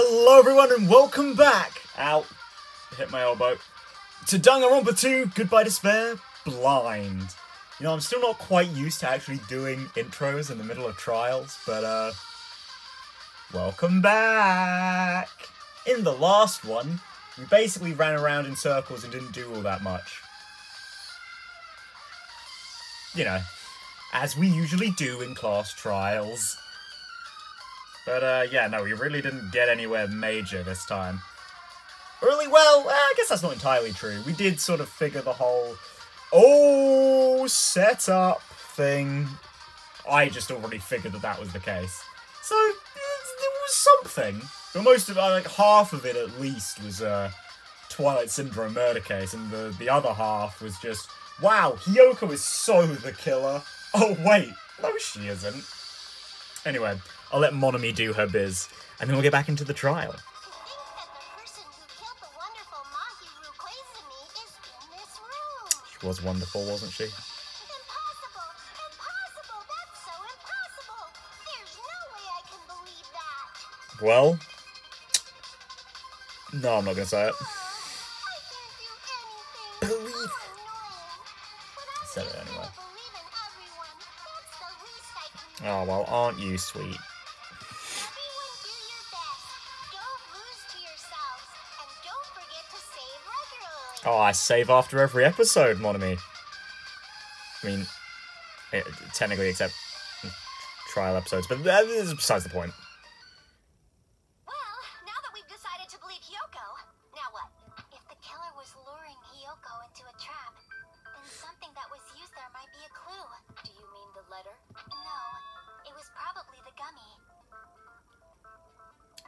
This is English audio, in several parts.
Hello everyone and welcome back! Ow. Hit my elbow. To Danganronpa 2, Goodbye Despair, Blind. You know, I'm still not quite used to actually doing intros in the middle of trials, but uh... Welcome back! In the last one, we basically ran around in circles and didn't do all that much. You know, as we usually do in class trials. But uh, yeah, no, we really didn't get anywhere major this time. Really well, eh, I guess that's not entirely true. We did sort of figure the whole oh setup thing. I just already figured that that was the case. So it, was something. But most of uh, like half of it at least was a uh, Twilight Syndrome murder case, and the the other half was just wow, Hiyoko is so the killer. Oh wait, no she isn't. Anyway, I'll let Monomi do her biz, and then we'll get back into the trial. She was wonderful, wasn't she? Impossible! Impossible! That's so impossible! There's no way I can believe that! Well, no, I'm not gonna say it. Oh, I can't do anything! Believe Oh, I Said it anyway. wanna believe in everyone. That's the least I can do. Oh well, aren't you sweet? Oh, I save after every episode, Monomi. I mean, eh, technically, except trial episodes, but that is besides the point. Well, now that we've decided to believe Hiyoko, now what? If the killer was luring Hiyoko into a trap, then something that was used there might be a clue. Do you mean the letter? No, it was probably the gummy.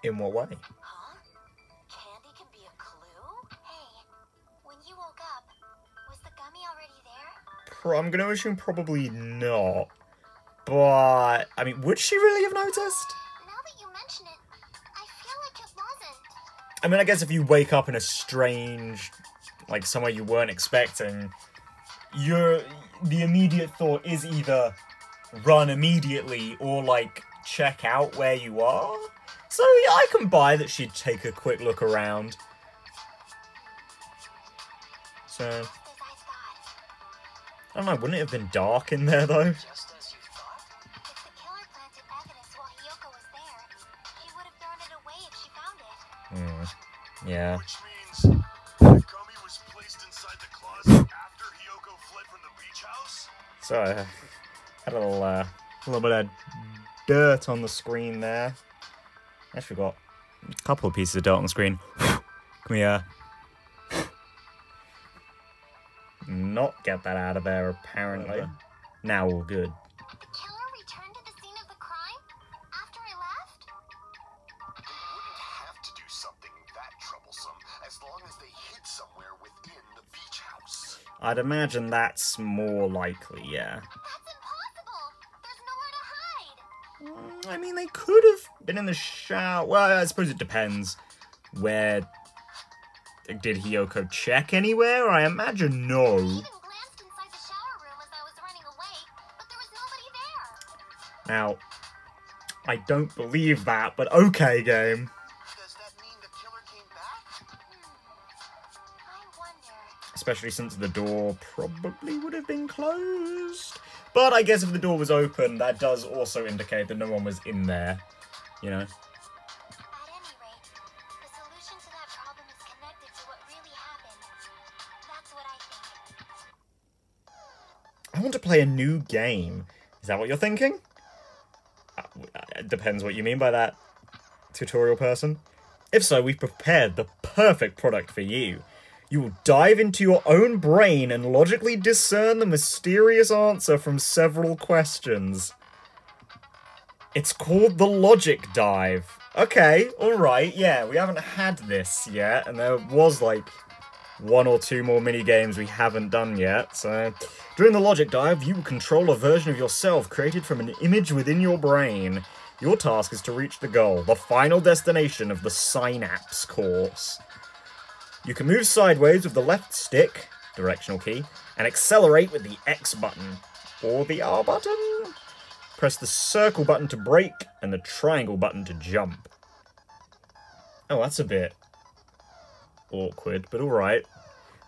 In what way? I'm gonna assume probably not. But I mean, would she really have noticed? Now that you mention it, I feel like it wasn't. I mean, I guess if you wake up in a strange, like somewhere you weren't expecting, your the immediate thought is either run immediately or like check out where you are. So yeah, I can buy that she'd take a quick look around. So I don't know. Wouldn't it have been dark in there though? Just as you thought? If the killer planted evidence while Hiyoko was there, he would have thrown it away if she found it. Hmm. Yeah. Which means the was placed inside the closet after Hiyoko fled from the beach house? So I had a little, uh, a little bit of dirt on the screen there. Actually, got a couple of pieces of dirt on the screen. Can we, not get that out of there? Apparently, now all good. The killer returned to the scene of the crime after I left? They wouldn't have to do something that troublesome as long as they hid somewhere within the beach house. I'd imagine that's more likely. Yeah. That's impossible. There's nowhere to hide. Mm, I mean, they could have been in the shower. Well, I suppose it depends. Where did Hiyoko check anywhere? I imagine no. I even glanced inside the shower room as I was running away, but there was nobody there. Now, I don't believe that, but okay, game. Does that mean the killer came back? Hmm. I wonder. Especially since the door probably would have been closed. But I guess if the door was open, that does also indicate that no one was in there. You know? Play a new game. Is that what you're thinking? W- uh, It depends what you mean by that, tutorial person. If so, we've prepared the perfect product for you. You will dive into your own brain and logically discern the mysterious answer from several questions. It's called the Logic Dive. Okay, alright, yeah, we haven't had this yet, and there was like one or two more mini games we haven't done yet. So, during the logic dive, you control a version of yourself created from an image within your brain. Your task is to reach the goal, the final destination of the Synapse course. You can move sideways with the left stick, directional key, and accelerate with the X button, or the R button. Press the circle button to brake and the triangle button to jump. Oh, that's a bit awkward, but alright.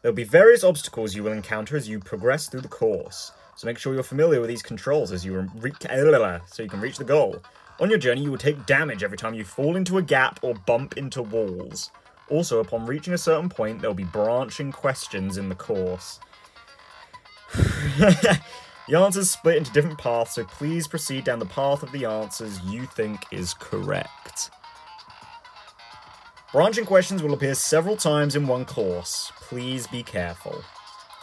There'll be various obstacles you will encounter as you progress through the course, so make sure you're familiar with these controls as you re- so you can reach the goal. On your journey, you will take damage every time you fall into a gap or bump into walls. Also, upon reaching a certain point, there'll be branching questions in the course. the answers split into different paths, so please proceed down the path of the answers you think is correct. Branching questions will appear several times in one course. Please be careful.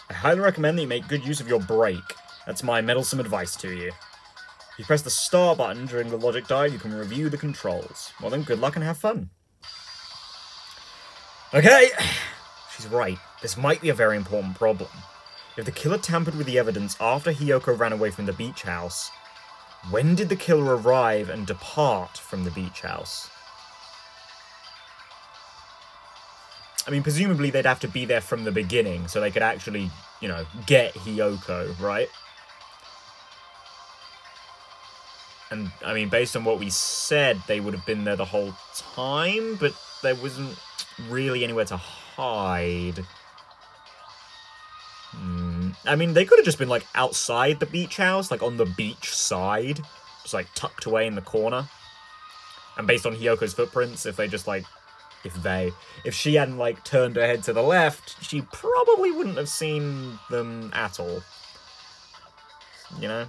I highly recommend that you make good use of your break. That's my meddlesome advice to you. If you press the star button during the logic dive, you can review the controls. Well then, good luck and have fun. Okay, she's right. This might be a very important problem. If the killer tampered with the evidence after Hiyoko ran away from the beach house, when did the killer arrive and depart from the beach house? I mean, presumably they'd have to be there from the beginning so they could actually, you know, get Hiyoko, right? And, I mean, based on what we said, they would have been there the whole time, but there wasn't really anywhere to hide. Hmm. I mean, they could have just been, like, outside the beach house, like, on the beach side, just, like, tucked away in the corner. And based on Hiyoko's footprints, if they just, like, if they if she hadn't like turned her head to the left she probably wouldn't have seen them at all. You know?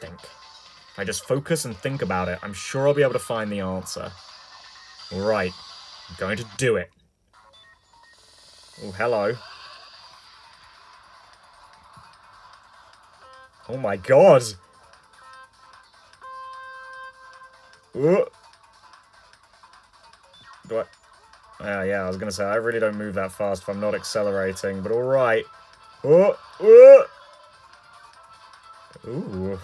Think. I just focus and think about it i'm sure i'll be able to find the answer. All right i'm going to do it. Oh hello. Oh my god! Ooh. Do I... Ah, yeah, I was going to say, I really don't move that fast if I'm not accelerating, but alright. Oh, oh! Ooh.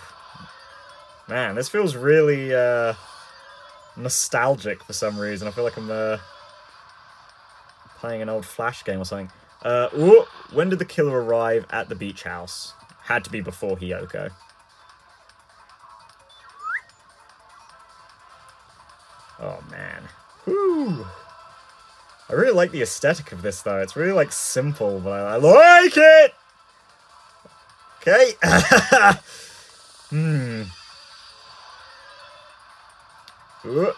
Man, this feels really, uh, nostalgic for some reason. I feel like I'm, uh, playing an old Flash game or something. Uh, when did the killer arrive at the beach house? Had to be before Hiyoko. I really like the aesthetic of this, though. It's really, like, simple, but I, like it! Okay. hmm. Ooh.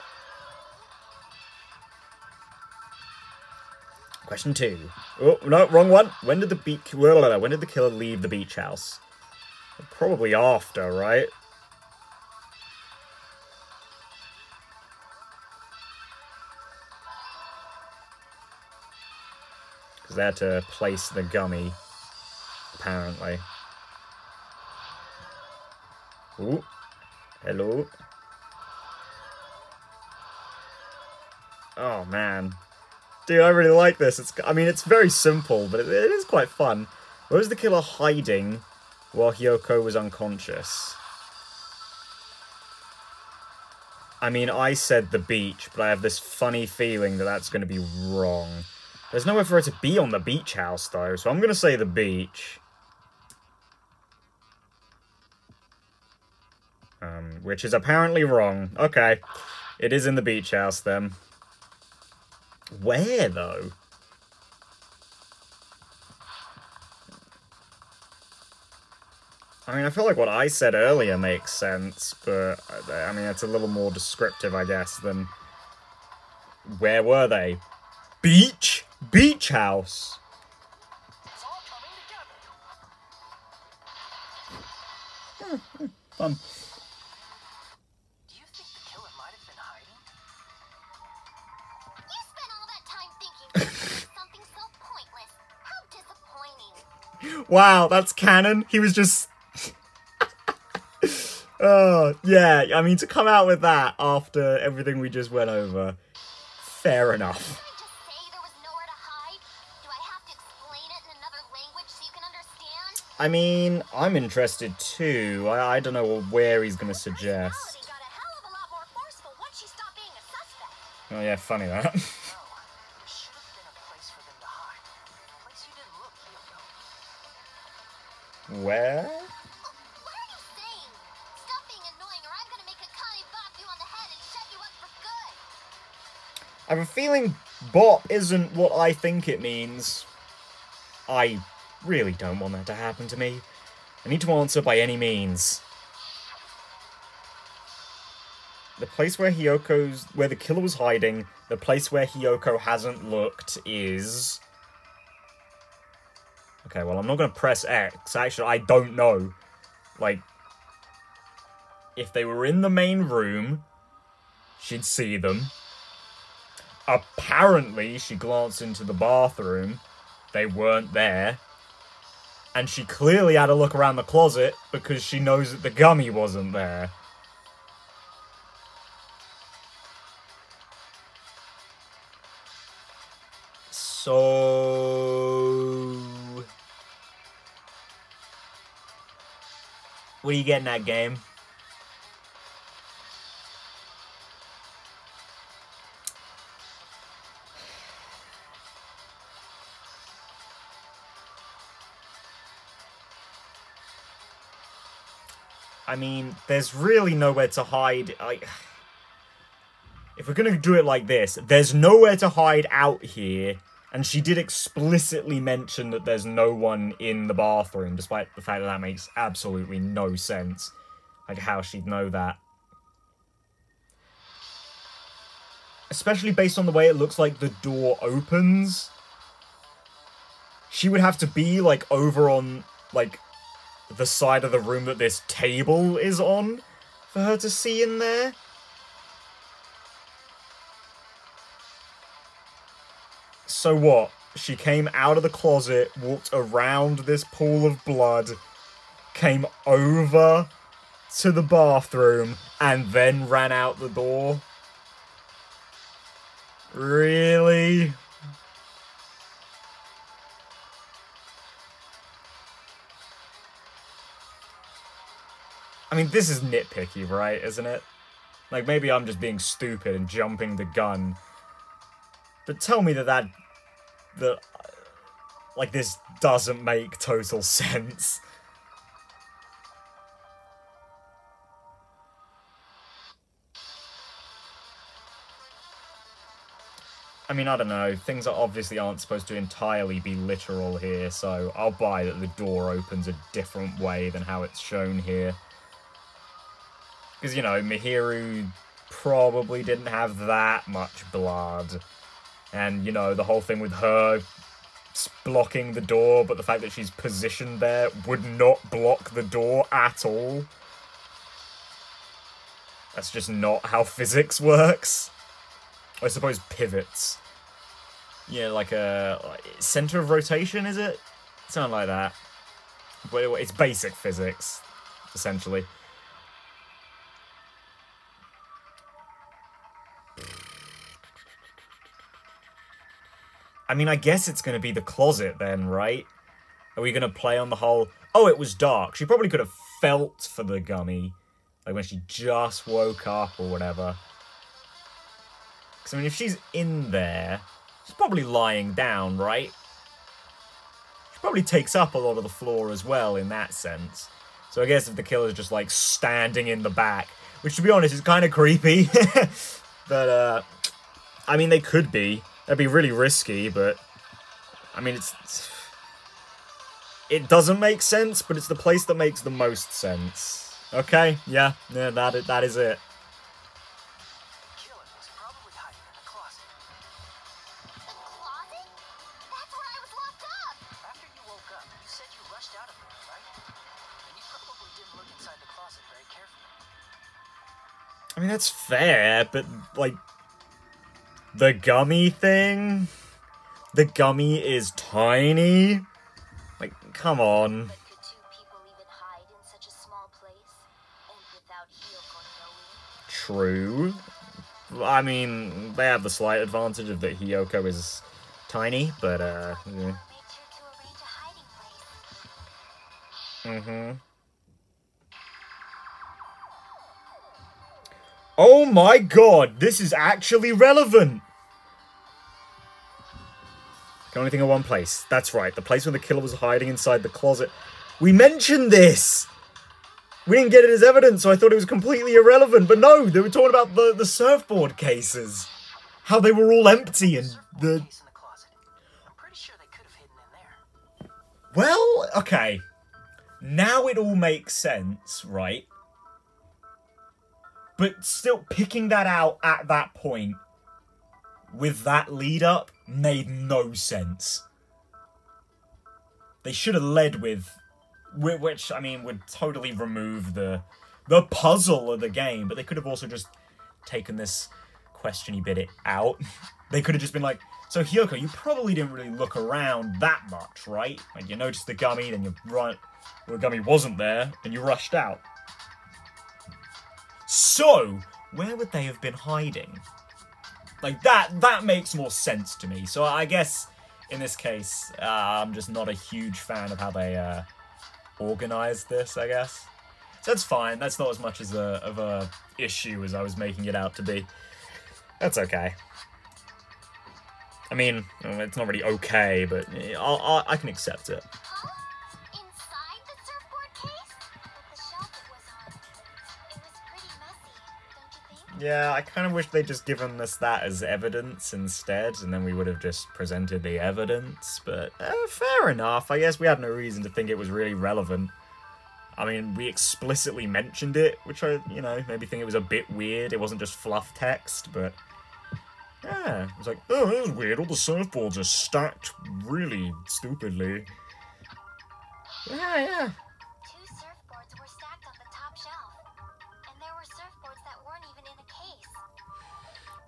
Question two. Oh, no, wrong one. When did the beach... When did the killer leave the beach house? Probably after, right? Had to place the gummy, apparently. Ooh. Hello. Oh, man. Dude, I really like this. It's, I mean, it's very simple, but it, it is quite fun. Where was the killer hiding while Hiyoko was unconscious? I mean, I said the beach, but I have this funny feeling that that's going to be wrong. There's nowhere for her to be on the beach house, though, so I'm going to say the beach. Um, which is apparently wrong. Okay. It is in the beach house, then. Where, though? I mean, I feel like what I said earlier makes sense, but, I mean, it's a little more descriptive, I guess, than... Where were they? Beach? Beach house. It's all coming together. Fun. Do you think the killer might have been hiding? You spent all that time thinking something so pointless. How disappointing. Wow, that's canon. He was just. oh, yeah. I mean, to come out with that after everything we just went over, fair enough. I mean, I'm interested too. I, I don't know where he's going to suggest. Personality got a hell of a lot more forceful once she stopped being a suspect. Oh, yeah, funny that. No. There should have been a place for them to hide. A place you didn't look, Hiyoko. where? Oh, what are you saying? Stop being annoying or I'm gonna make Akane bop you on the head and shut you up for good. I I have a feeling bop isn't what I think it means. I really don't want that to happen to me. I need to answer by any means. The place where Hiyoko's where the killer was hiding, the place where Hiyoko hasn't looked is Okay, well I'm not gonna press X. Actually, I don't know. Like if they were in the main room, she'd see them. Apparently, she glanced into the bathroom. They weren't there. And she clearly had a look around the closet because she knows that the gummy wasn't there. So. What are you getting at, game? I mean, there's really nowhere to hide. I, if we're gonna do it like this, there's nowhere to hide out here. And she did explicitly mention that there's no one in the bathroom, despite the fact that that makes absolutely no sense. Like, how she'd know that. Especially based on the way it looks like the door opens. She would have to be, like, over on, like, the side of the room that this table is on for her to see in there. So what? She came out of the closet, walked around this pool of blood, came over to the bathroom, and then ran out the door? Really? I mean, this is nitpicky, right? Isn't it? Like, maybe I'm just being stupid and jumping the gun. But tell me that that... that... Like, this doesn't make total sense. I mean, I don't know. Things are obviously aren't supposed to entirely be literal here, so I'll buy that the door opens a different way than how it's shown here. Because, you know, Mahiru probably didn't have that much blood. And, you know, the whole thing with her blocking the door, but the fact that she's positioned there would not block the door at all. That's just not how physics works. I suppose pivots. Yeah, like a like, center of rotation, is it? Something like that. But it's basic physics, essentially. I mean, I guess it's going to be the closet then, right? Are we going to play on the whole... Oh, it was dark. She probably could have felt for the gummy. Like when she just woke up or whatever. Because, I mean, if she's in there, she's probably lying down, right? She probably takes up a lot of the floor as well in that sense. So I guess if the killer's just, like, standing in the back, which, to be honest, is kind of creepy. but, uh, I mean, they could be. That'd be really risky, but I mean, it's, it's it doesn't make sense, but it's the place that makes the most sense. Okay, yeah, yeah, that is, that is it. Killer was probably hiding in the closet. The closet? That's where I was locked up. After you woke up, you said you rushed out of there, right? And you probably didn't look inside the closet very carefully. I mean, that's fair, but like the gummy thing, the gummy is tiny. Like, come on. But could two people even hide in such a small place? And without Hiyoko knowing? True. I mean, they have the slight advantage of that Hiyoko is tiny, but uh, yeah. Made sure to arrange a hiding place. Mm-hmm. Oh my god, this is actually relevant! I Can only think of one place. That's right, the place where the killer was hiding inside the closet. We mentioned this! We didn't get it as evidence, so I thought it was completely irrelevant. But no, they were talking about the, the surfboard cases. how they were all empty and the. Well, okay. Now it all makes sense, right? But still, picking that out at that point with that lead up made no sense. They should have led with, which I mean would totally remove the the puzzle of the game, but they could have also just taken this questiony bit it out. they could have just been like, so Hiyoko, you probably didn't really look around that much, right? Like you noticed the gummy, then you run well, the gummy wasn't there, and you rushed out. So, where would they have been hiding? Like that that makes more sense to me. So I guess in this case, uh, I'm just not a huge fan of how they uh, organized this. I guess so that's fine. That's not as much as a of a issue as I was making it out to be. That's okay. I mean, it's not really okay, but eh, I'll, I'll, I can accept it. Yeah, I kind of wish they'd just given us that as evidence instead, and then we would have just presented the evidence. But uh, fair enough. I guess we had no reason to think it was really relevant. I mean, we explicitly mentioned it, which I, you know, maybe think it was a bit weird. It wasn't just fluff text, but yeah, it was like, oh, that was weird. All the surfboards are stacked really stupidly. Yeah, yeah.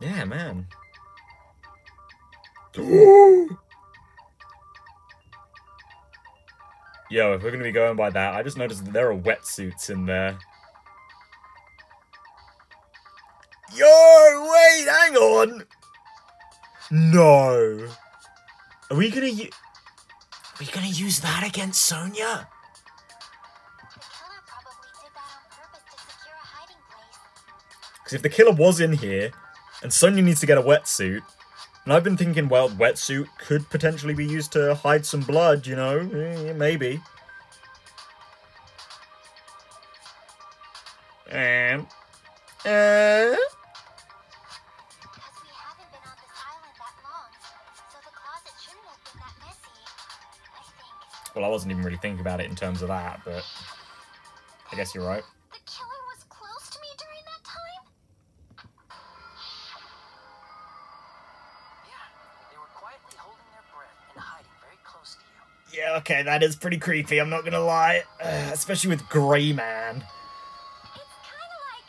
Yeah, man. Yo, if we're gonna be going by that, I just noticed that there are wetsuits in there. Yo, wait, hang on. No. Are we gonna u- Are we gonna use that against Sonia? The killer probably did that on purpose to secure a hiding place. Because if the killer was in here, and Sonia needs to get a wetsuit, and I've been thinking, well, wetsuit could potentially be used to hide some blood, you know? Eh, maybe. And. Uh, well, I wasn't even really thinking about it in terms of that, but I guess you're right. Okay, that is pretty creepy, I'm not gonna lie. Uh, especially with Grey Man. It's kind of like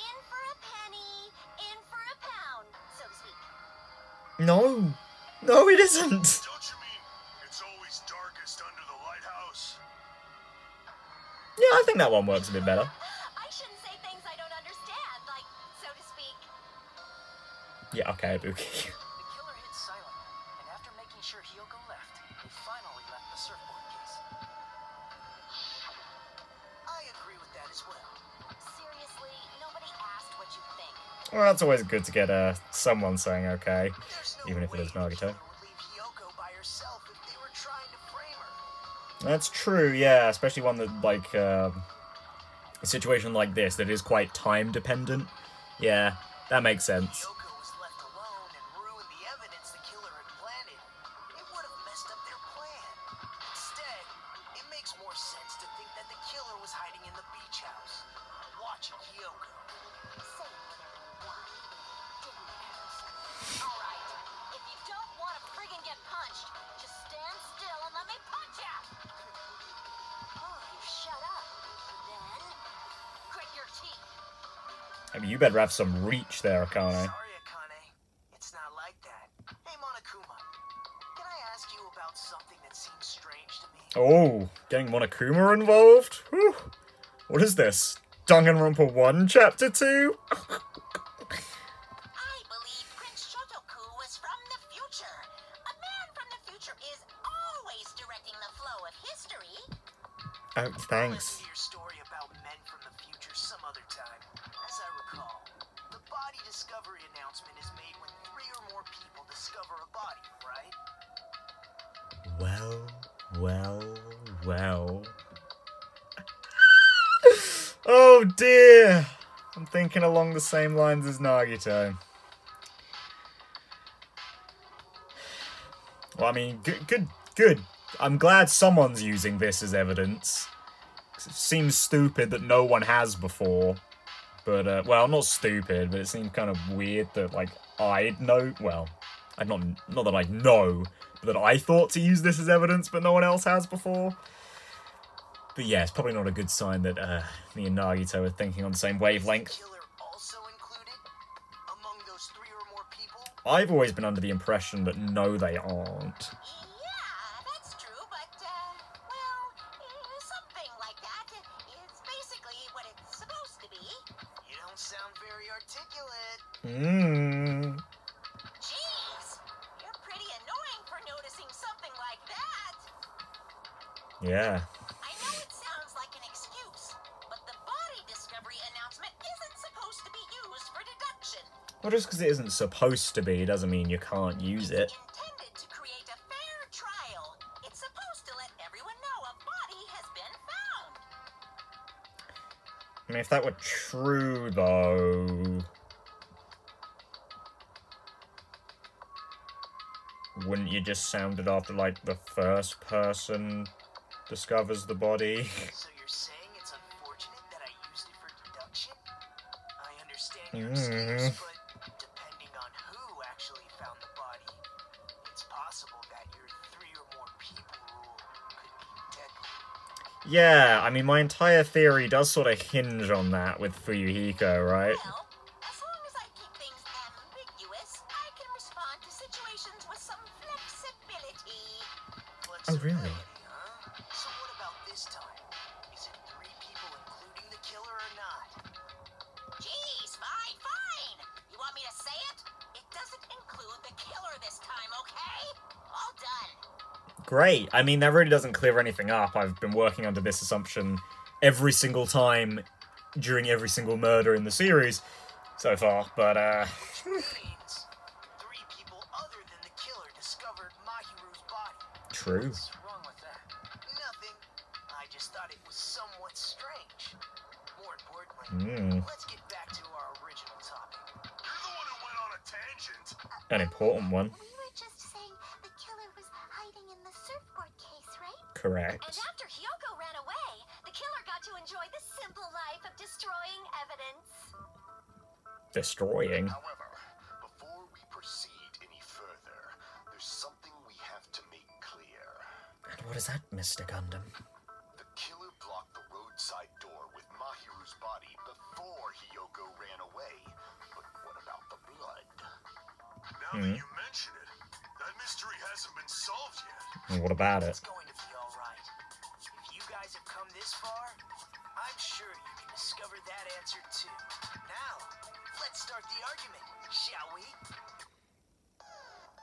in for a penny, in for a pound, so to speak. No. No, it isn't. Don't you mean it's always darkest under the lighthouse? Yeah, I think that one works a bit better. I shouldn't say things I don't understand, like, so to speak. Yeah, okay, Ibuki. Well, that's always good to get uh, someone saying okay. No Even if it is Nagito. killer would leave Hiyoko by herself if they were trying to frame her. That's true, yeah, especially one that, like, uh, a situation like this that is quite time dependent. Yeah, that makes sense. Punched, just stand still and let me punch ya! Oh, you shut up. Then, grit your teeth. I mean, you better have some reach there, Akane. Sorry, Akane. It's not like that. Hey, Monokuma. Can I ask you about something that seems strange to me? Oh, getting Monokuma involved? Whew. What is this? Danganronpa 1, Chapter 2? I recall, the body discovery announcement is made when three or more people discover a body, right? Well, well, well. oh dear! I'm thinking along the same lines as Nagito. Well, I mean, good, good, good. I'm glad someone's using this as evidence. It seems stupid that no one has before. But, uh, well, not stupid, but it seems kind of weird that, like, I'd know. Well, I'd not not that I know, but that I thought to use this as evidence, but no one else has before. But yeah, it's probably not a good sign that uh, me and Nagito are thinking on the same wavelength. killer also included among those three or more people? I've always been under the impression that no, they aren't. Mmm. Jeez, you're pretty annoying for noticing something like that. Yeah. I know it sounds like an excuse, but the body discovery announcement isn't supposed to be used for deduction. Well, just because it isn't supposed to be doesn't mean you can't use it. Intended to create a fair trial. It's supposed to let everyone know a body has been found. I mean, if that were true, though. Wouldn't you just sound it after, like, the first person discovers the body? So you're saying it's unfortunate that I used it for deduction? I understand your Mhm. excuse, but depending on who actually found the body, it's possible that your three or more people rule could be deadly. yeah, I mean, my entire theory does sort of hinge on that with Fuyuhiko, right? Well, I mean, that really doesn't clear anything up. I've been working under this assumption every single time during every single murder in the series so far, but, uh. means three people other than the killer discovered Mahiru's body. True. What's wrong with that? Correct. And after Hiyoko ran away, the killer got to enjoy the simple life of destroying evidence. Destroying. However, before we proceed any further, there's something we have to make clear. And what is that, Mr. Gundham? The killer blocked the roadside door with Mahiru's body before Hiyoko ran away. But what about the blood? Now Hmm. that you mention it, that mystery hasn't been solved yet. And what about it? This far, I'm sure you can discover that answer too. Now, let's start the argument, shall we?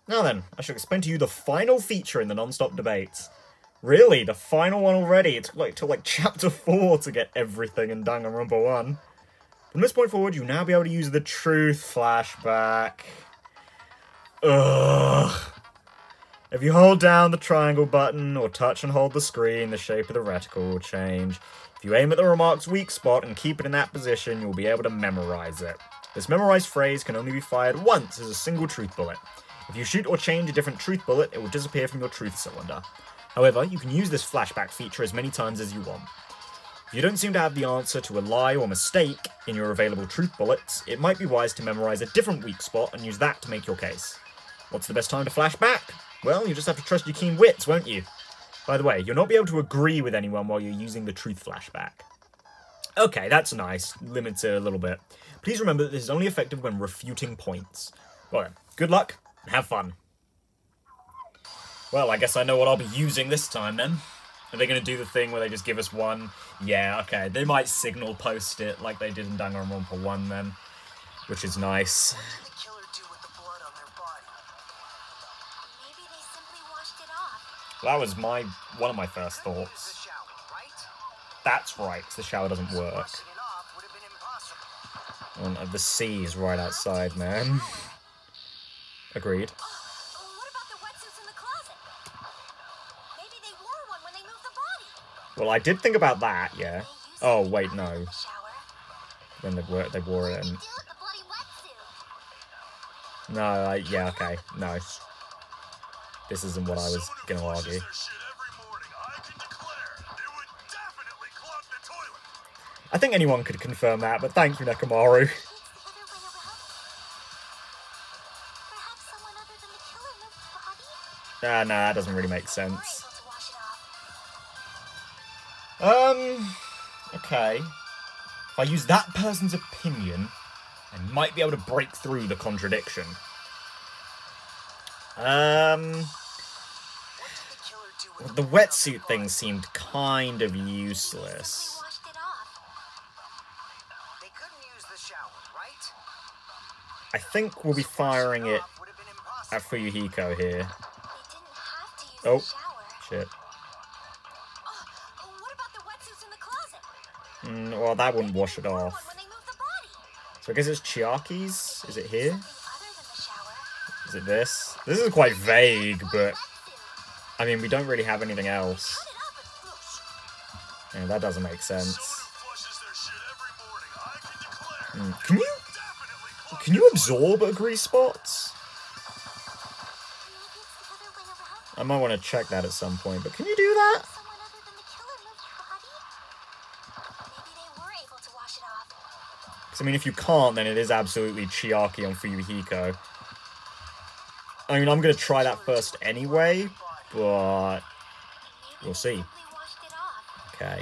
Now then, I shall explain to you the final feature in the non-stop debates. Really, the final one already? It took like till like chapter four to get everything in Danganronpa one. From this point forward, you'll now be able to use the truth flashback. Ugh. If you hold down the triangle button or touch and hold the screen, the shape of the reticle will change. If you aim at the remark's weak spot and keep it in that position, you'll be able to memorize it. This memorized phrase can only be fired once as a single truth bullet. If you shoot or change a different truth bullet, it will disappear from your truth cylinder. However, you can use this flashback feature as many times as you want. If you don't seem to have the answer to a lie or mistake in your available truth bullets, it might be wise to memorize a different weak spot and use that to make your case. What's the best time to flash back? Well, you just have to trust your keen wits, won't you? By the way, you'll not be able to agree with anyone while you're using the truth flashback. Okay, that's nice. Limits it a little bit. Please remember that this is only effective when refuting points. Well good luck and have fun. Well, I guess I know what I'll be using this time then. Are they going to do the thing where they just give us one? Yeah, okay. They might signal post it like they did in Danganronpa 1 then, which is nice. That was my one of my first thoughts. That's right? That's right, 'cause the shower doesn't work. Washing it off would have been impossible. And the sea is right outside, man. Agreed. Oh, what about the wetsuits in the closet? Maybe they wore one when they moved the body. Well, I did think about that, yeah. Oh, wait, no. in. When they wore, they wore it What did and... they do with the bloody wetsuit? No, I, yeah, okay, no. This isn't what I was going to argue. I think anyone could confirm that, but thank you, body? Ah, no, that doesn't really make sense. Um, okay. If I use that person's opinion, I might be able to break through the contradiction. Um, the killer do with the wetsuit thing seemed kind of useless. Simply washed it off. They couldn't use the shower, right? I think we'll be firing it Off would have been impossible. at Fuyuhiko here. They didn't have to use Oh. Shit. Oh, what about the wetsuits in the closet? Mm, well, that wouldn't wash it off. one When they moved the body. So I guess it's Chiaki's? Is it here? Is it this? This is quite vague, but I mean, we don't really have anything else. Cut it up and whoosh. Yeah, that doesn't make sense. Someone who flushes their shit every morning. I can Mm, Can you can you absorb a grease spots? Maybe it's the other way around. I might want to check that at some point, but can you do that? Someone other than the killer moved the body? Maybe they were able to wash it off. Because I mean, if you can't, then it is absolutely Chiaki on Fuyuhiko. I mean, I'm gonna try that first anyway, but We'll see. simply washed it off. okay,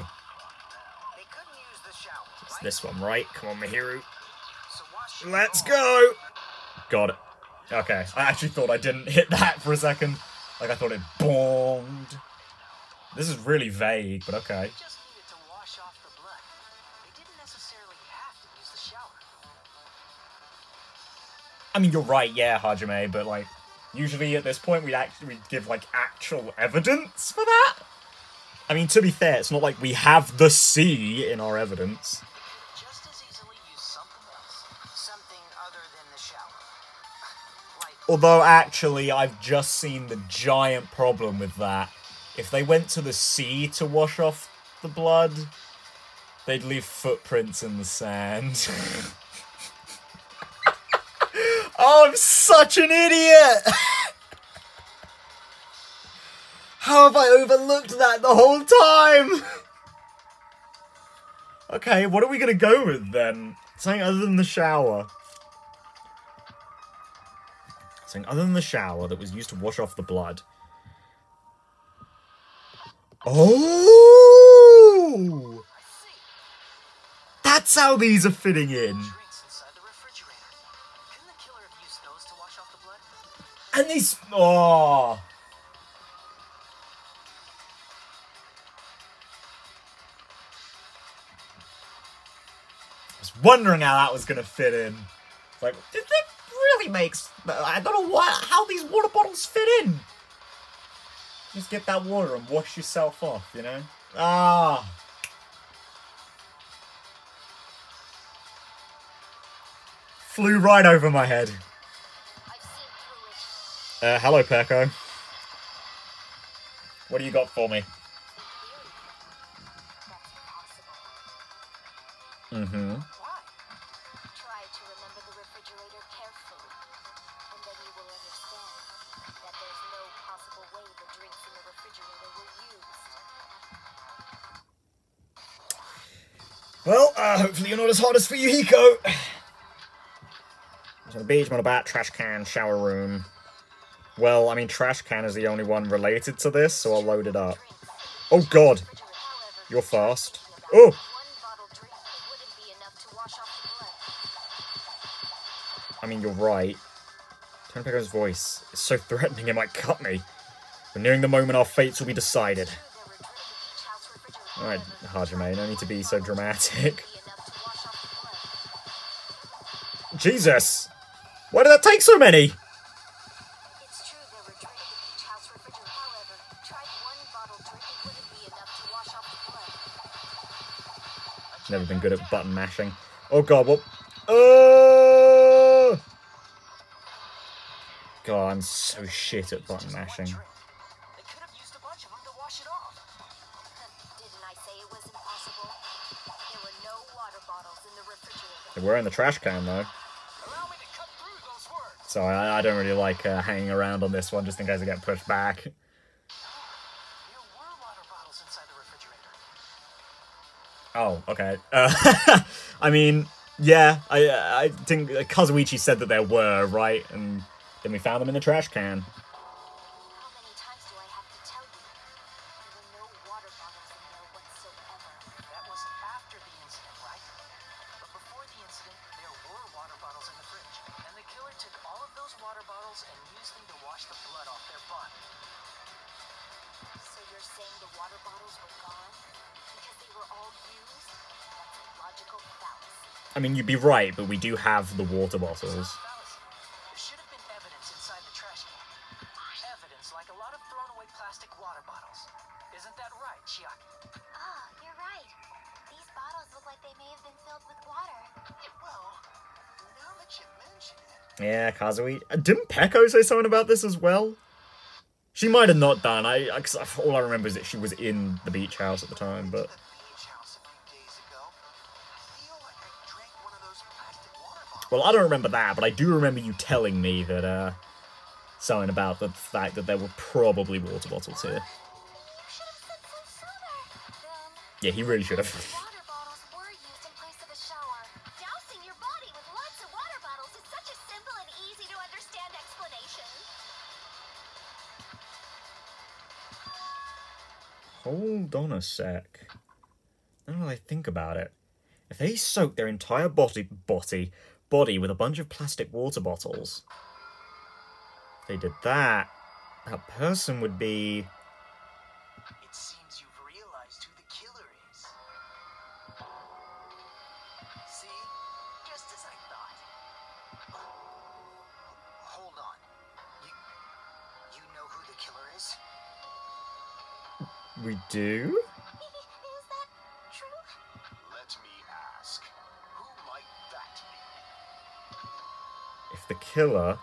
They couldn't use the shower, it's this one, right? Come on, Mahiru. So wash it Let's go. Got it. Okay, I actually thought I didn't hit that for a second. Like I thought it bombed. This is really vague, but okay. They just needed to wash off the blood. They didn't necessarily have to use the shower. I mean, you're right, yeah, Hajime, but like, usually at this point we'd actually we'd give like actual evidence for that. I mean, to be fair, it's not like we have the sea in our evidence. They could just as easily use something else. Something other than the shower. Like, Although, actually, I've just seen the giant problem with that. If they went to the sea to wash off the blood, they'd leave footprints in the sand. oh, I'm such an idiot! How have I overlooked that the whole time? okay, what are we gonna go with then? Something other than the shower. Something other than the shower that was used to wash off the blood. Oh! That's how these are fitting in. And these. Oh! I was wondering how that was gonna fit in. It's like, that really makes. I don't know what, how these water bottles fit in. Just get that water and wash yourself off, you know? Ah! Flew right over my head. Uh, hello, Peko. What do you got for me? Mm-hmm. Well, uh, hopefully you're not as hot as Fuyuhiko. It's on the beach, bat, trash can, shower room. Well, I mean, trash can is the only one related to this, so I'll load it up. Oh god, you're fast. Oh! I mean, you're right. Tony Peko's voice is so threatening it might cut me. We're nearing the moment our fates will be decided. Alright, Hajime, no need to be so dramatic. Jesus! Why did that take so many? Never been good at button mashing. Oh god, what? Uh... God, I'm so shit at button mashing. drink. They could have used a bunch of them to wash it off. Didn't I say it was impossible? There were no water bottles in the refrigerator. They were in the trash can though. Allow me to cut through those words. So I, I don't really like uh, hanging around on this one just in case I get pushed back. Oh, okay. Uh, I mean, yeah, I I think Kazuichi said that there were, right? And then we found them in the trash can. Have been filled with water. Well, now that you mention it. Yeah, Kazui. Uh, Didn't Peko say something about this as well? She might have not done. I, I 'cause all I remember is that she was in the beach house at the time, but well, I don't remember that. But I do remember you telling me that uh, something about the fact that there were probably water bottles here. You should have said so sooner. Then, Yeah, he really should have. water bottles were used in place of a shower. Dousing your body with lots of water bottles is such a simple and easy to understand explanation. Hold on a sec. Now that I think about it, if they soak their entire body, body, body with a bunch of plastic water bottles, if they did that, that person would be. It seems you've realized who the killer is. See? Just as I thought. Oh, hold on. You you know who the killer is? We do? Killer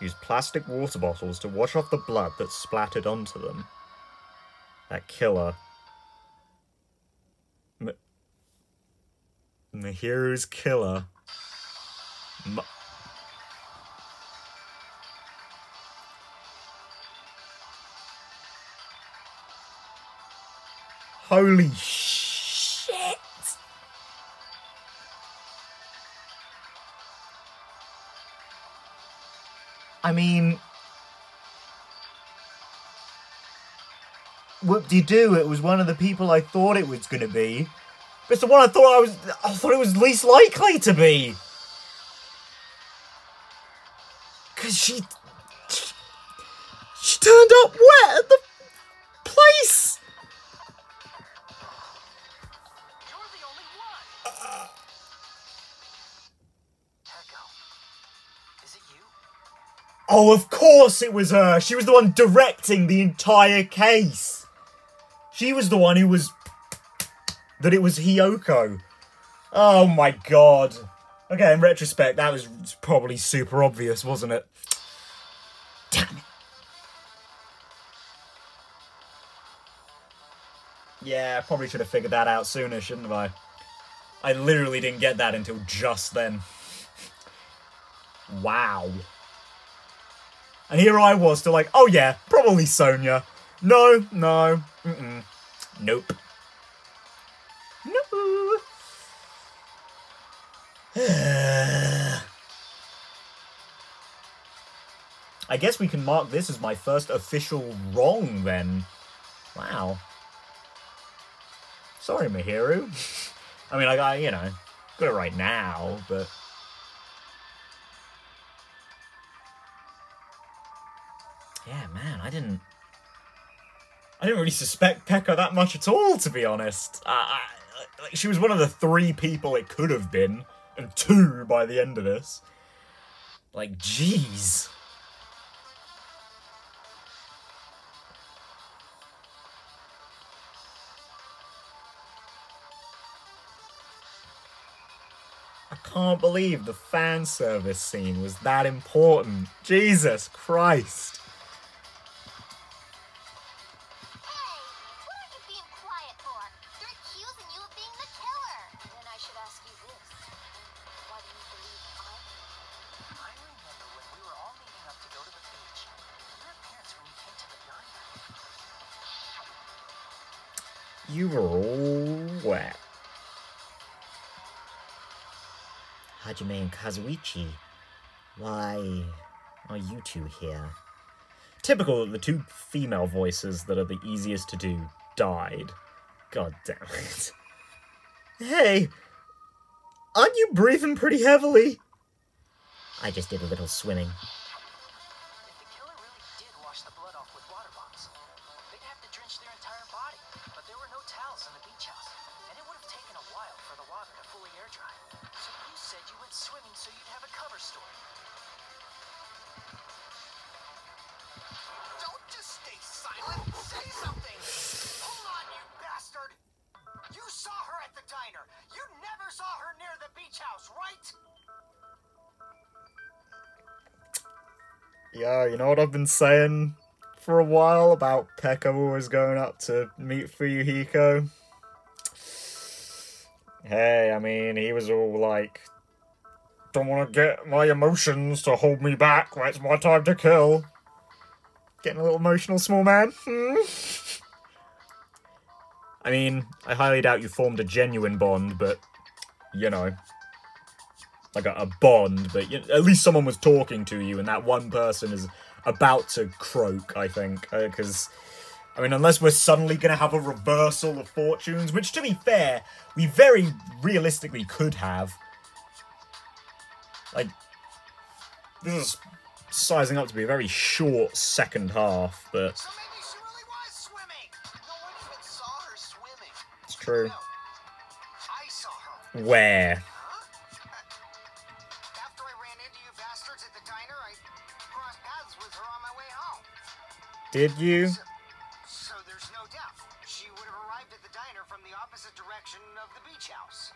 used plastic water bottles to wash off the blood that splattered onto them, that killer. M- Mahiru's killer. M- Holy shit! I mean, whoop-de-doo, it was one of the people I thought it was going to be. But it's the one I thought I was, I thought it was least likely to be. Cause she, she, she turned up wet at the Oh, of course it was her. She was the one directing the entire case. She was the one who was. That it was Hiyoko. Oh my god. Okay, in retrospect, that was probably super obvious, wasn't it? Damn it. Yeah, I probably should have figured that out sooner, shouldn't I? I literally didn't get that until just then. Wow. And here I was, still like, oh yeah, probably Sonia. No, no, mm-mm, nope. No. I guess we can mark this as my first official wrong then. Wow. Sorry, Mahiru. I mean, like, I you know, got it right now, but. Man, I didn't. I didn't really suspect Peko that much at all, to be honest. I, I, like, she was one of the three people it could have been, and two by the end of this. Like, jeez. I can't believe the fan service scene was that important. Jesus Christ. You were all wet. Hajime and Kazuichi, why are you two here? Typical that the two female voices that are the easiest to do died. God damn it. Hey! Aren't you breathing pretty heavily? I just did a little swimming. Know what I've been saying for a while about Peko always going up to meet Fuyuhiko? Hey, I mean, he was all like, don't want to get my emotions to hold me back when it's my time to kill. Getting a little emotional, small man. Hmm? I mean, I highly doubt you formed a genuine bond, but, you know like a, a bond, but you, at least someone was talking to you, and that one person is about to croak. I think uh, because. I mean, unless we're suddenly going to have a reversal of fortunes, which, to be fair, we very realistically could have. Like, this is sizing up to be a very short second half, but So really. No one even saw her swimming. it's true. No. I saw her. Where? Did you? So, so there's no doubt. She would have arrived at the diner from the opposite direction of the beach house.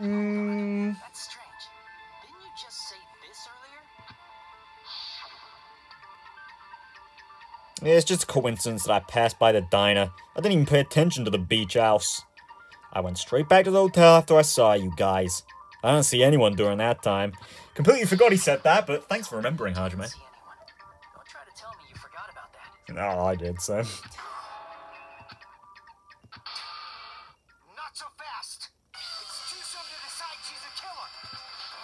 Mm, That's strange. Didn't you just say this earlier? Yeah, it's just a coincidence that I passed by the diner. I didn't even pay attention to the beach house. I went straight back to the hotel after I saw you guys. I don't see anyone during that time. Completely forgot he said that, but thanks for remembering, Hajime. See anyone? Don't try to tell me you forgot about that. No, I did, so. Not so fast. It's too soon to decide she's a killer.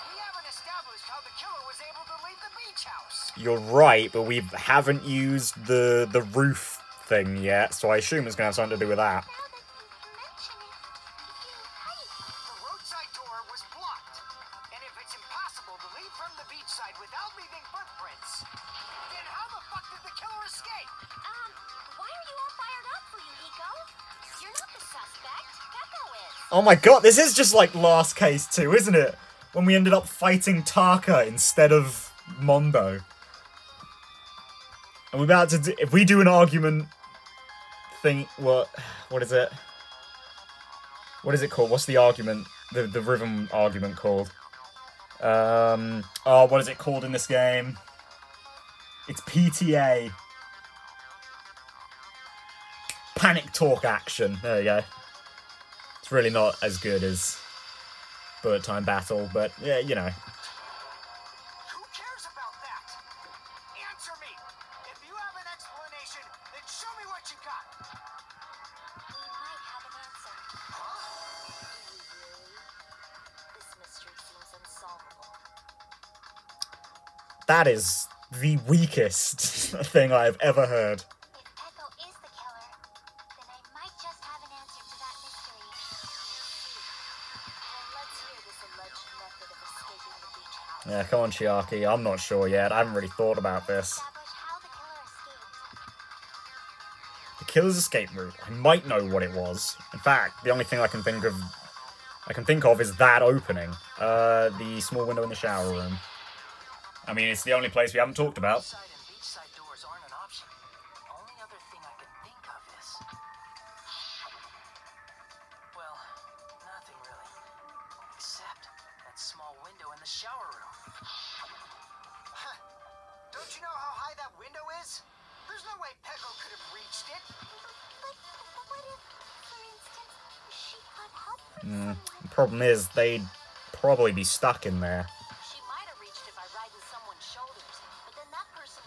We haven't established how the killer was able to leave the beach house. You're right, but we haven't used the the roof thing yet, so I assume it's gonna have something to do with that. Did the killer escape? Um, why are you all fired up for you, Hiko? You're not the suspect. Peko is. Oh my god, this is just like last case too, isn't it? When we ended up fighting Taka instead of Mondo. And we're about to do, if we do an argument thing, what, what is it? What is it called? What's the argument? The, the rhythm argument called? Um, oh, what is it called in this game? It's PTA. Panic talk action. There you go. It's really not as good as Bullet Time Battle, but yeah, you know. Who cares about that? Answer me. If you have an explanation, then show me what you got. We might have an answer. Do? This mystery seems unsolvable. That is the weakest thing I've ever heard. Yeah, come on, Chiaki. I'm not sure yet. I haven't really thought about this. The. The killer's escape route. I might know what it was. In fact, the only thing I can think of, I can think of is that opening. Uh, the small window in the shower room. I mean, it's the only place we haven't talked about. Side and beachside doors aren't an option. Only other thing I can think of is. Well, nothing really. Except that small window in the shower room. Don't you know how high that window is? There's no way Peko could have reached it. But what if, for instance, she got help from Mm, someone? the problem is, they'd probably be stuck in there.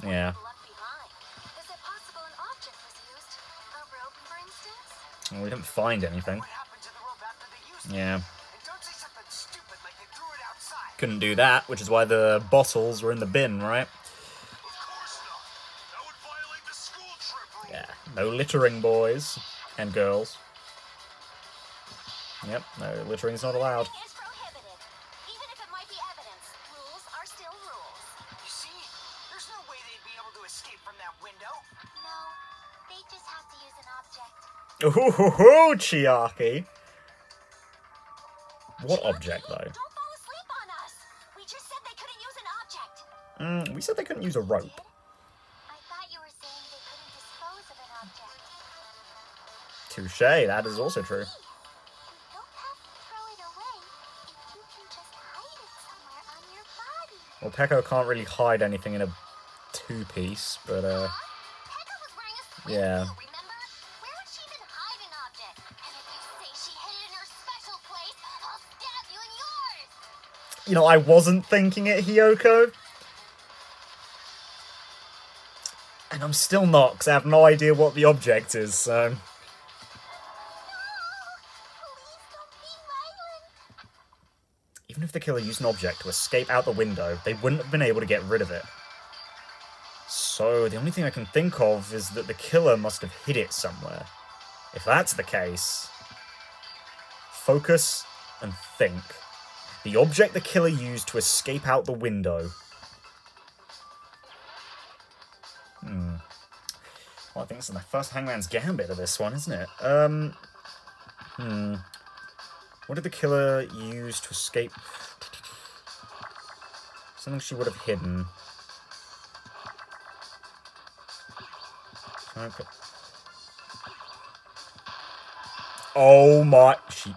Yeah. Well, we didn't find anything. Yeah. Couldn't do that, which is why the bottles were in the bin, right? Yeah, no littering, boys and girls. Yep, no littering's not allowed. Ooh, Chiaki. What object, though? Don't fall asleep on us. We just said they couldn't use an object. Mm, we said they couldn't use a rope. I thought you were saying they couldn't dispose of an object. Touche, that is also true. You don't have to throw it away if you can just hide it somewhere on your body. Well, Peko can't really hide anything in a two-piece, but, uh... Peko was wearing a Yeah. You know, I wasn't thinking it, Hiyoko. And I'm still not, because I have no idea what the object is, so... Even if the killer used an object to escape out the window, they wouldn't have been able to get rid of it. So, the only thing I can think of is that the killer must have hid it somewhere. If that's the case, focus and think. The object the killer used to escape out the window. Hmm. Well, I think this is the first Hangman's Gambit of this one, isn't it? Um. Hmm. What did the killer use to escape? Something she would have hidden. Okay. Oh my. She.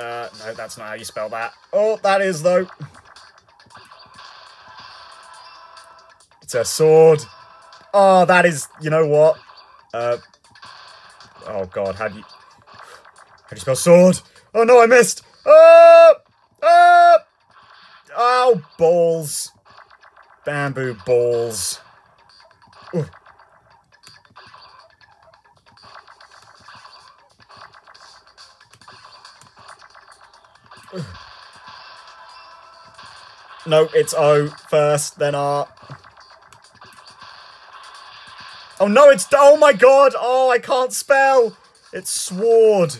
Uh, no, that's not how you spell that. Oh, that is though. It's a sword. Oh, that is. You know what? Uh. Oh god, how do you? How do you spell sword? Oh no, I missed! Oh! Oh! Oh, balls. Bamboo balls. Ooh. No, it's O first, then R. Oh no, it's oh my god! Oh, I can't spell. It's sword.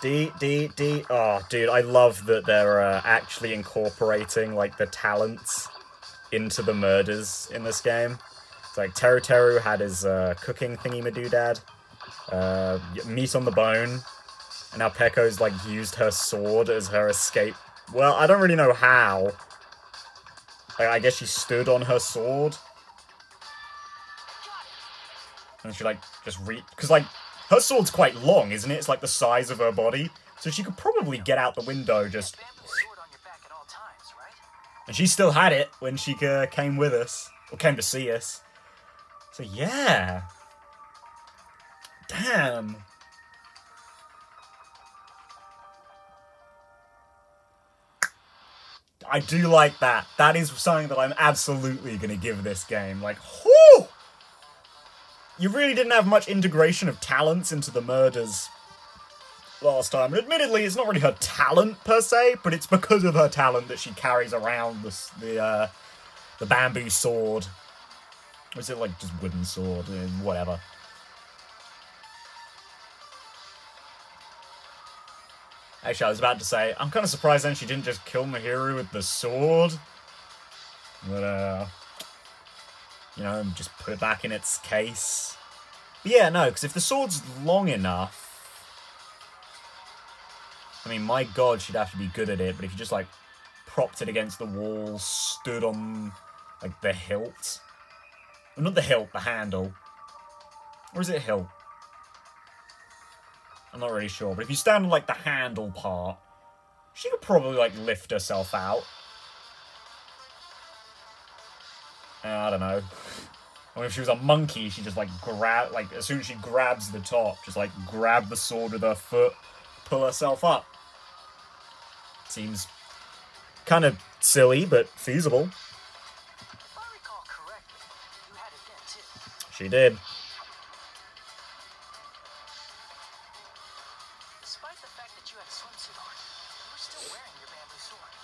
D D D. Oh, dude, I love that they're uh, actually incorporating like the talents into the murders in this game. It's like Teruteru had his uh, cooking thingy madoodad, uh, meat on the bone, and now Peko's like used her sword as her escape. Well, I don't really know how. Like, I guess she stood on her sword. And she like just re because like her sword's quite long, isn't it? It's like the size of her body, so she could probably get out the window just. And she still had it when she uh, came with us or came to see us. So yeah. Damn. I do like that. That is something that I'm absolutely going to give this game. Like, whoo! You really didn't have much integration of talents into the murders last time. And admittedly, it's not really her talent per se, but it's because of her talent that she carries around the the uh, the bamboo sword. Or is it like just wooden sword? Eh, Whatever. Actually, I was about to say, I'm kind of surprised then she didn't just kill Mahiru with the sword. But, uh, you know, just put it back in its case. But yeah, no, because if the sword's long enough, mean, my god, she'd have to be good at it, but if you just, like, propped it against the wall, stood on, like, the hilt. Well, not the hilt, the handle. Or is it hilt? I'm not really sure, but if you stand on, like, the handle part, she could probably, like, lift herself out. Uh, I don't know. Or if she was a monkey, she just, like, grab, like, as soon as she grabs the top, just, like, grab the sword with her foot, pull herself up. Seems kind of silly, but feasible. If I recall correctly, you had it then too. She did. Despite the fact that you had a swimsuit on, you were still wearing your bamboo sword.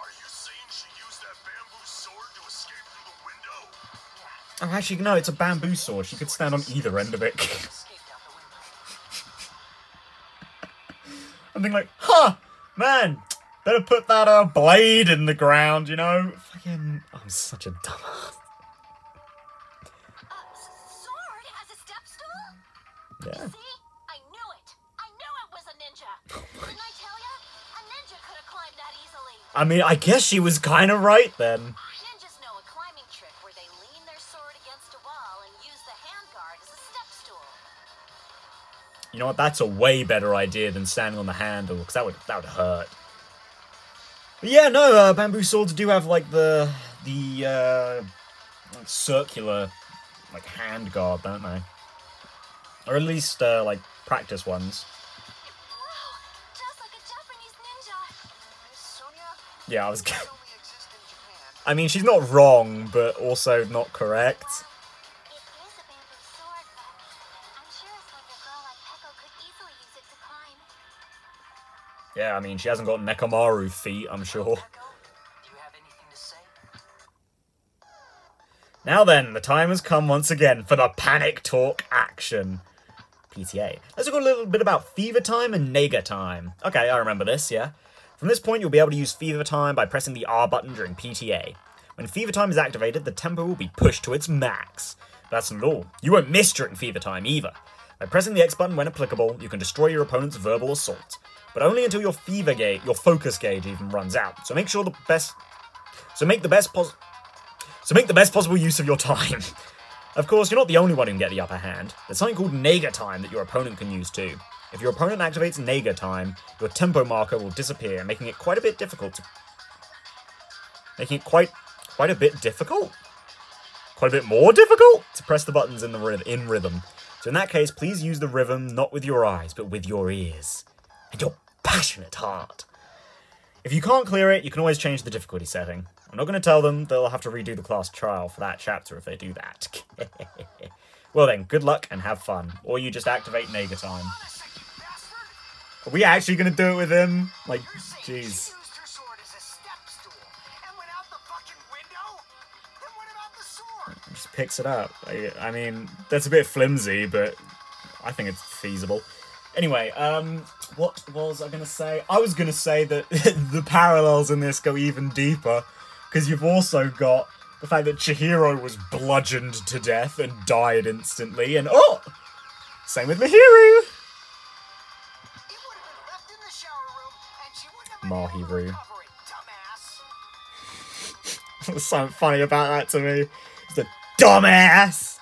Are you saying she used that bamboo sword to escape through the window? Yeah, Oh, actually, no, it's a bamboo sword. She could stand on either end of it. I'm like, huh, man, better put that uh, blade in the ground, you know? Fucking, I'm such a dumbass. Uh, s- sword as a step stool? Yeah. See? I knew it. I knew it was a ninja. Didn't I tell ya? A ninja could have climbed that easily. I mean, I guess she was kind of right then. Ninjas know a climbing trick where they lean their sword against a wall and use the handguard as a step stool. You know what? That's a way better idea than standing on the handle, because that would that would hurt. But yeah, no, uh, bamboo swords do have like the the uh, circular like hand guard, don't they? Or at least uh, like practice ones. Yeah, I was. I mean, she's not wrong, but also not correct. Yeah, I mean, she hasn't got Nekomaru feet, I'm sure. Now then, the time has come once again for the panic talk action. PTA. Let's talk a little bit about fever time and Naga time. Okay, I remember this, yeah. From this point, you'll be able to use fever time by pressing the R button during PTA. When fever time is activated, the tempo will be pushed to its max. That's not all. You won't miss during fever time either. By pressing the X button when applicable, you can destroy your opponent's verbal assault, but only until your fever gauge, your focus gauge, even runs out. So make sure the best, so make the best pos, so make the best possible use of your time. Of course, you're not the only one who can get the upper hand. There's something called Naga time that your opponent can use too. If your opponent activates Naga time, your tempo marker will disappear, making it quite a bit difficult to making it quite quite a bit difficult? Quite a bit more difficult to press the buttons in the in rhythm. So in that case, please use the rhythm not with your eyes, but with your ears and your passionate heart. If you can't clear it, you can always change the difficulty setting. I'm not going to tell them they'll have to redo the class trial for that chapter if they do that. well then, good luck and have fun. Or you just activate Naga time. Honest, you bastard! Are we actually going to do it with him? Like, You're saying she jeez. used her sword as a step stool and went out the fucking window? Then what about the sword? Just picks it up. I, I mean, that's a bit flimsy, but I think it's feasible. Anyway, um, what was I going to say? I was going to say that the parallels in this go even deeper, because you've also got the fact that Chihiro was bludgeoned to death and died instantly, and oh! Same with Mihiru! Mahiru. There's something funny about that to me. It's a dumbass!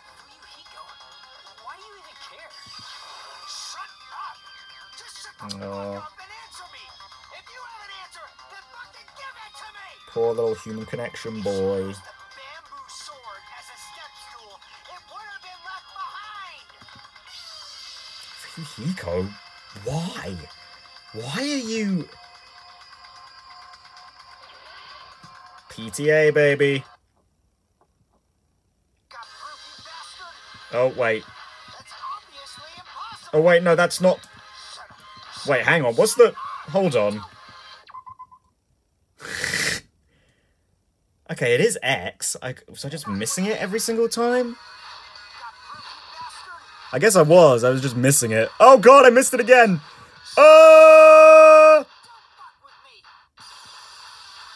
It would have been left behind! Hiko, why? Why are you. PTA, baby. Got proof, you bastard? Oh, wait. That's obviously impossible! Oh, wait, no, that's not. Wait, hang on. What's the. Hold on. okay, it is X. I... Was I just missing it every single time? I guess I was. I was just missing it. Oh, God, I missed it again. Oh!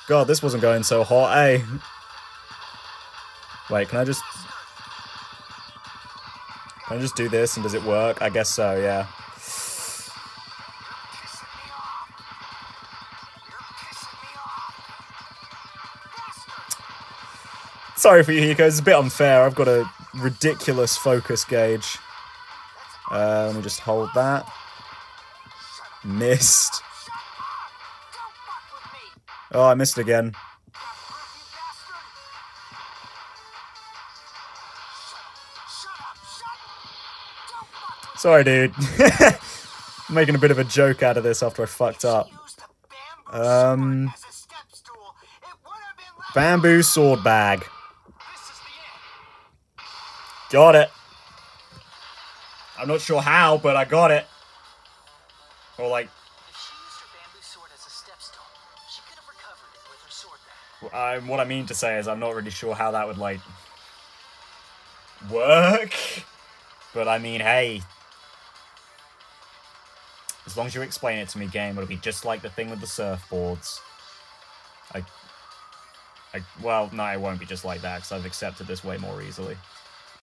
God, this wasn't going so hot, eh? Wait, can I just... Can I just do this and does it work? I guess so, yeah. Sorry for you, Hiko. It's a bit unfair. I've got a ridiculous focus gauge. Uh, let me just hold that. Missed. Shut up! Don't fuck with me! Oh, I missed again. Got proof, you bastard? Shut up! Shut up! Shut Sorry, dude. Making a bit of a joke out of this after I fucked up. Use the bamboo sword Um, as a step stool. It would have been left Bamboo sword bag. This is the end. Got it. I'm not sure how, but I got it. Or like, If she used her bamboo sword as a step stool, she could have recovered it with her sword back. I, what I mean to say is I'm not really sure how that would like work. But I mean, hey, as long as you explain it to me, game, it'll be just like the thing with the surfboards. I, I well, no, it won't be just like that because I've accepted this way more easily.